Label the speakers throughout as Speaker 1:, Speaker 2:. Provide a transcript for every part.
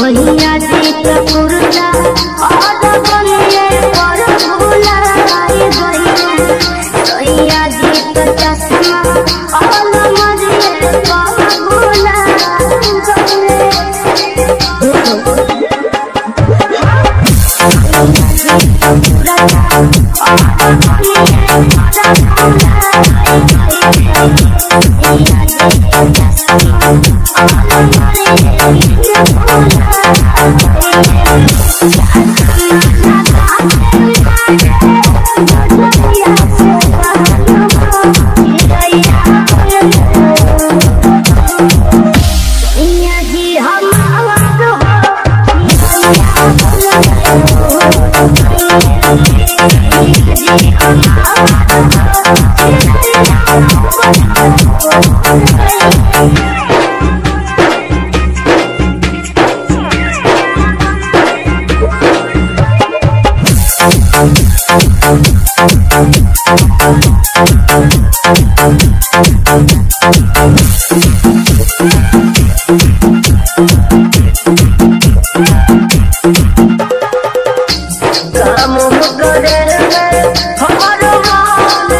Speaker 1: वही आदि कपुरला और बनिए पर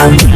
Speaker 1: I'm